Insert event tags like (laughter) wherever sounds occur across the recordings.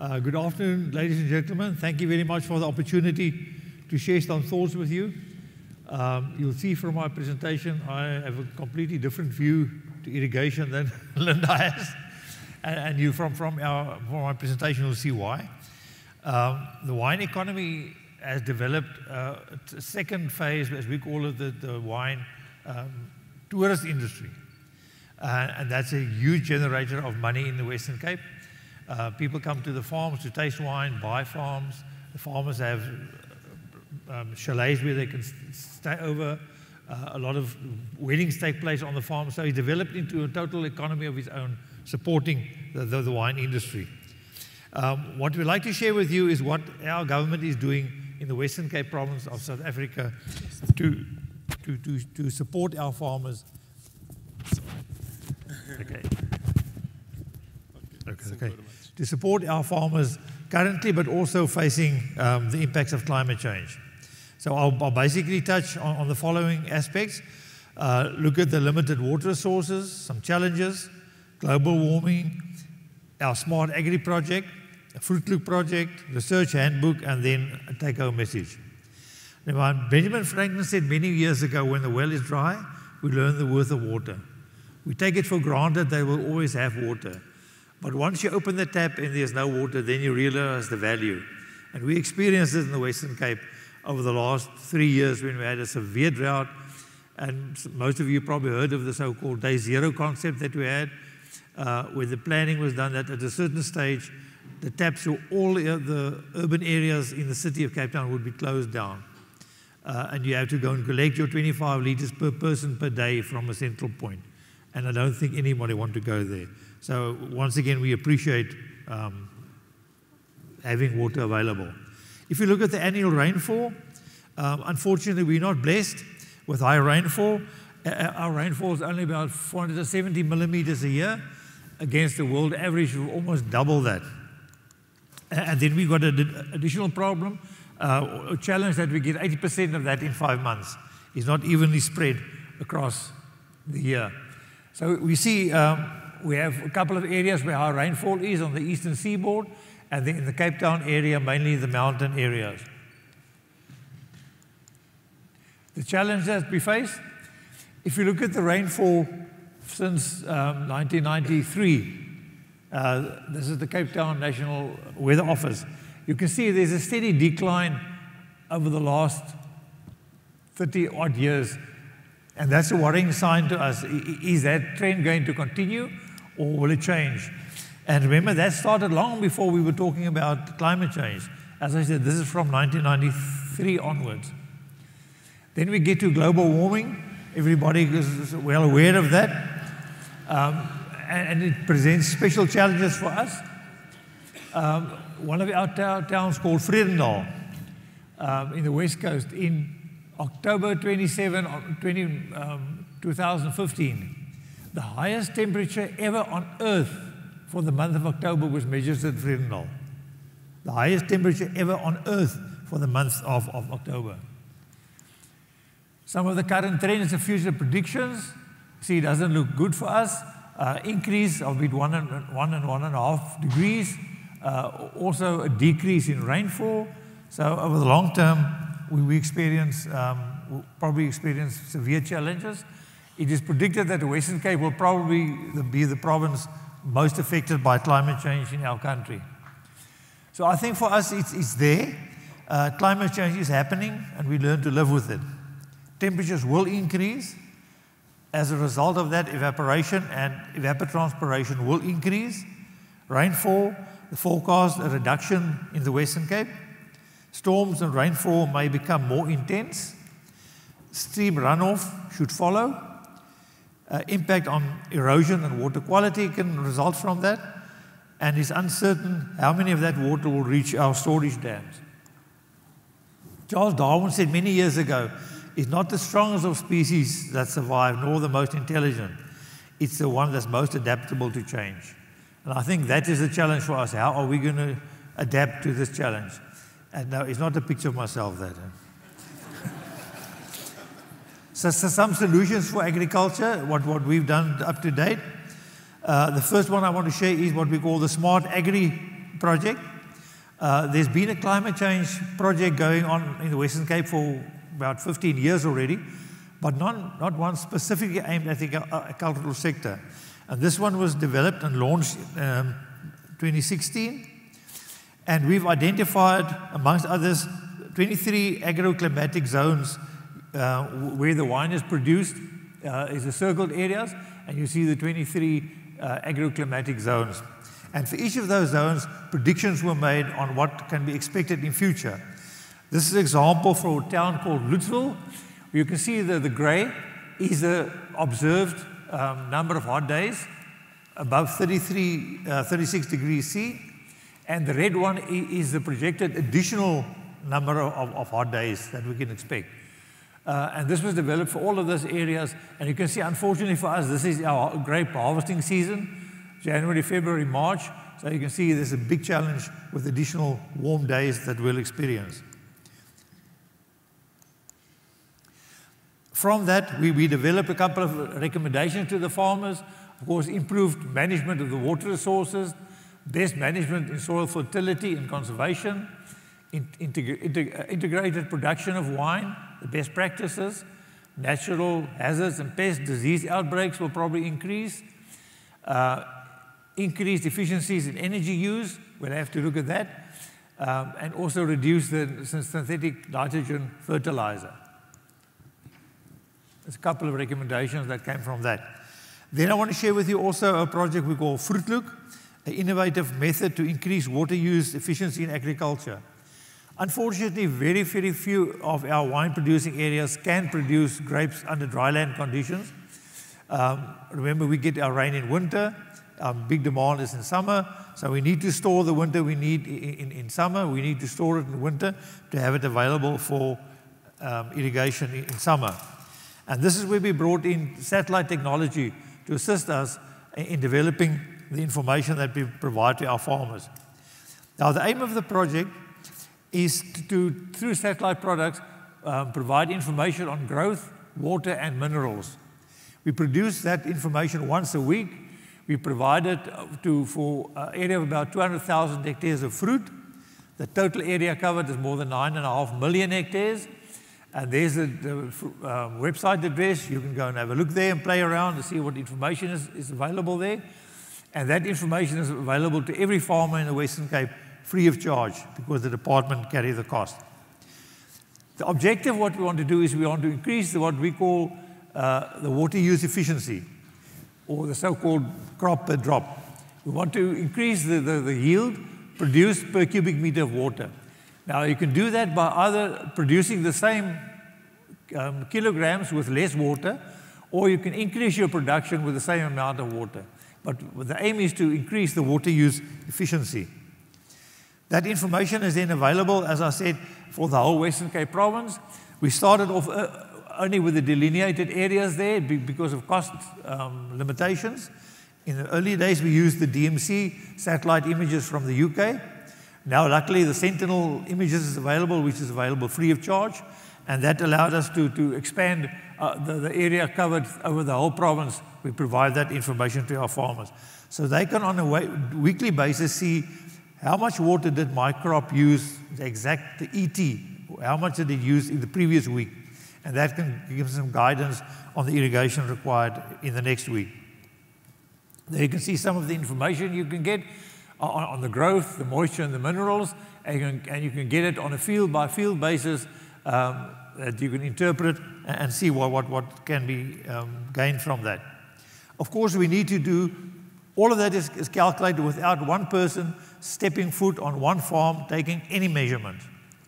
Uh, good afternoon, ladies and gentlemen. Thank you very much for the opportunity to share some thoughts with you. Um, you'll see from my presentation, I have a completely different view to irrigation than (laughs) Linda has. And, and, you, from, from, our, from my presentation, you'll see why. Um, the wine economy has developed uh, a second phase, as we call it, the, the wine um, tourist industry. Uh, and that's a huge generator of money in the Western Cape. Uh, people come to the farms to taste wine, buy farms. The farmers have um, chalets where they can stay over. Uh, a lot of weddings take place on the farm. So he developed into a total economy of his own, supporting the, the, the wine industry. Um, what we'd like to share with you is what our government is doing in the Western Cape province of South Africa to, to, to, to support our farmers. Okay. Okay, okay. To support our farmers currently, but also facing um, the impacts of climate change. So I'll, I'll basically touch on, on, the following aspects. Uh, look at the limited water resources, some challenges, global warming, our smart agri project, Fruitlook project, research handbook, and then a take-home message. Now, Benjamin Franklin said many years ago, when the well is dry, we learn the worth of water. We take it for granted they will always have water. But once you open the tap and there's no water, then you realize the value. And we experienced this in the Western Cape over the last three years when we had a severe drought. And most of you probably heard of the so called day zero concept that we had, uh, where the planning was done that at a certain stage, the taps to all the urban areas in the city of Cape Town would be closed down. Uh, and you have to go and collect your 25 litres per person per day from a central point. And I don't think anybody want to go there. So once again, we appreciate um, having water available. If you look at the annual rainfall, um, unfortunately, we're not blessed with high rainfall. Our rainfall is only about 470 millimeters a year against the world average of almost double that. And then we've got an additional problem, uh, a challenge that we get 80% of that in five months. It's not evenly spread across the year. So we see um, we have a couple of areas where our rainfall is on the eastern seaboard, and in the Cape Town area, mainly the mountain areas. The challenge that we face, if you look at the rainfall since um, 1993, uh, this is the Cape Town National Weather Office, you can see there's a steady decline over the last 30 odd years. And that's a worrying sign to us. Is that trend going to continue or will it change? And remember, that started long before we were talking about climate change. As I said, this is from 1993 onwards. Then we get to global warming. Everybody is well aware of that. Um, and, it presents special challenges for us. Um, one of our towns called Vredendal um, in the West Coast in October 27, 20, um, 2015, the highest temperature ever on Earth for the month of October was measured at Vredendal. The highest temperature ever on Earth for the month of, of October. Some of the current trends and future predictions, see, it doesn't look good for us. Uh, increase of between one and one and one and a half degrees. Uh, also a decrease in rainfall. So over the long term, we, we experience, um, probably experience severe challenges. It is predicted that the Western Cape will probably be the province most affected by climate change in our country. So I think for us, it's, it's there. Uh, climate change is happening, and we learn to live with it. Temperatures will increase. As a result of that, evaporation and evapotranspiration will increase. Rainfall, the forecast, a reduction in the Western Cape. Storms and rainfall may become more intense. Stream runoff should follow. Uh, impact on erosion and water quality can result from that, and it's uncertain how many of that water will reach our storage dams. Charles Darwin said many years ago, it's not the strongest of species that survive, nor the most intelligent. It's the one that's most adaptable to change. And I think that is the challenge for us. How are we going to adapt to this challenge? And no, it's not a picture of myself, that. So, so, some solutions for agriculture, what, what we've done up to date. Uh, the first one I want to share is what we call the Smart Agri project. Uh, there's been a climate change project going on in the Western Cape for about 15 years already, but not, not one specifically aimed at the agricultural sector. And this one was developed and launched in um, 2016. And we've identified, amongst others, 23 agroclimatic zones uh, where the wine is produced, uh, is the circled areas, and you see the 23 uh, agroclimatic zones. And for each of those zones, predictions were made on what can be expected in future. This is an example for a town called Lutzville. You can see that the grey is the observed um, number of hot days above 33, uh, 36 degrees C. And the red one is the projected additional number of, of hot days that we can expect. Uh, and this was developed for all of those areas. And you can see, unfortunately for us, this is our grape harvesting season, January, February, March. So you can see there's a big challenge with additional warm days that we'll experience. From that, we, we developed a couple of recommendations to the farmers. Of course, improved management of the water resources, best management in soil fertility and conservation, in, integ integ uh, integrated production of wine, the best practices, natural hazards and pest disease outbreaks will probably increase. Uh, increased efficiencies in energy use, we'll have to look at that, um, and also reduce the synthetic nitrogen fertilizer. There's a couple of recommendations that came from that. Then I want to share with you also a project we call Fruitlook, an innovative method to increase water use efficiency in agriculture. Unfortunately, very, very few of our wine producing areas can produce grapes under dryland conditions. Um, remember, we get our rain in winter, big demand is in summer, so we need to store the winter we need in, in, in summer, we need to store it in winter to have it available for um, irrigation in, in summer. And this is where we brought in satellite technology to assist us in developing the information that we provide to our farmers. Now, the aim of the project is to, through satellite products, um, provide information on growth, water, and minerals. We produce that information once a week. We provide it uh, to, for an area of about 200,000 hectares of fruit. The total area covered is more than 9.5 million hectares. And there's the, the um, website address. You can go and have a look there and play around to see what information is, is available there. And that information is available to every farmer in the Western Cape free of charge because the department carry the cost. The objective, what we want to do is we want to increase what we call uh, the water use efficiency or the so-called crop per drop. We want to increase the, the, the yield produced per cubic meter of water. Now, you can do that by either producing the same um, kilograms with less water, or you can increase your production with the same amount of water. But the aim is to increase the water use efficiency. That information is then available, as I said, for the whole Western Cape province. We started off uh, only with the delineated areas there because of cost um, limitations. In the early days, we used the DMC satellite images from the UK. Now, luckily, the Sentinel images is available, which is available free of charge, and that allowed us to, to expand uh, the, the area covered over the whole province. We provide that information to our farmers. So they can, on a weekly basis, see how much water did my crop use, the exact the ET, how much did it use in the previous week. And that can give some guidance on the irrigation required in the next week. There you can see some of the information you can get on, on the growth, the moisture, and the minerals, and you can, and you can get it on a field by field basis um, that you can interpret and see what, what, what can be um, gained from that. Of course, we need to do all of that is, is, calculated without one person stepping foot on one farm taking any measurement.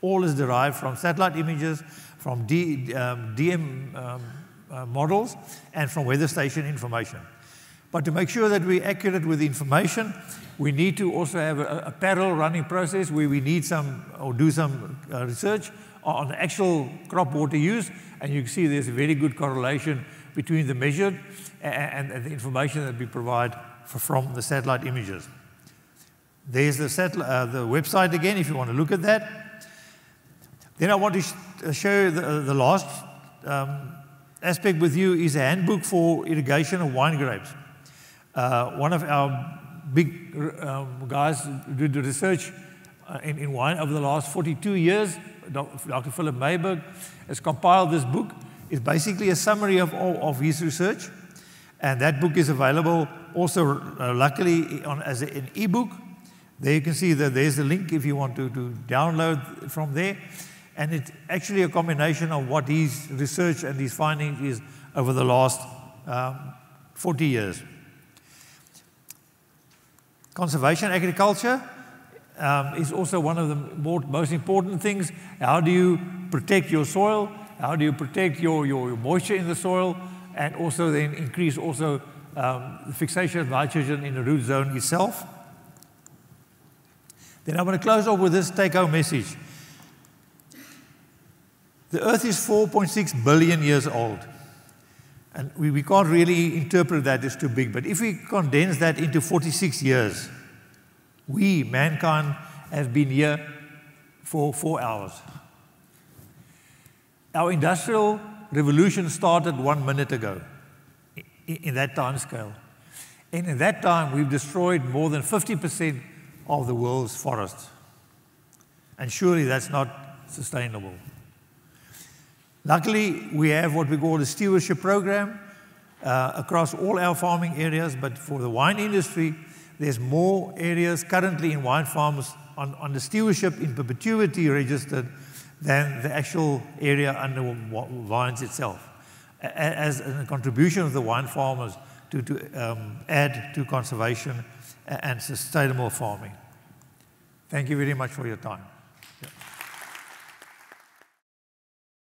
All is derived from satellite images, from D, um, DM um, uh, models, and from weather station information. But to make sure that we're accurate with the information, we need to also have a, a parallel running process where we need some or do some uh, research on the actual crop water use. And you can see there's a very good correlation between the measured and, and the information that we provide for, from the satellite images. There's the, uh, the website again if you want to look at that. Then I want to sh uh, show the, the last um, aspect with you is a handbook for irrigation of wine grapes. Uh, one of our big um, guys did the research uh, in, in wine over the last 42 years. Dr. Philip Myburgh has compiled this book. It's basically a summary of all of his research. And that book is available also, uh, luckily, on, as an e-book. There you can see that there's a link if you want to, to download from there. And it's actually a combination of what his research and his findings is over the last um, 40 years. Conservation agriculture um, is also one of the more, most important things. How do you protect your soil? How do you protect your, your, your moisture in the soil? And also then increase also um, the fixation of nitrogen in the root zone itself. Then I'm going to close off with this take-home message. The Earth is 4.6 billion years old. And we, we can't really interpret that as too big. But if we condense that into 46 years, we, mankind, have been here for four hours. Our industrial revolution started one minute ago in, that time scale. And in that time, we've destroyed more than 50% of the world's forests. And surely that's not sustainable. Luckily, we have what we call a stewardship program uh, across all our farming areas, but for the wine industry, there's more areas currently in wine farms on, on the stewardship in perpetuity registered than the actual area under vines itself, as a contribution of the wine farmers to, to um, add to conservation and sustainable farming. Thank you very much for your time. Yeah.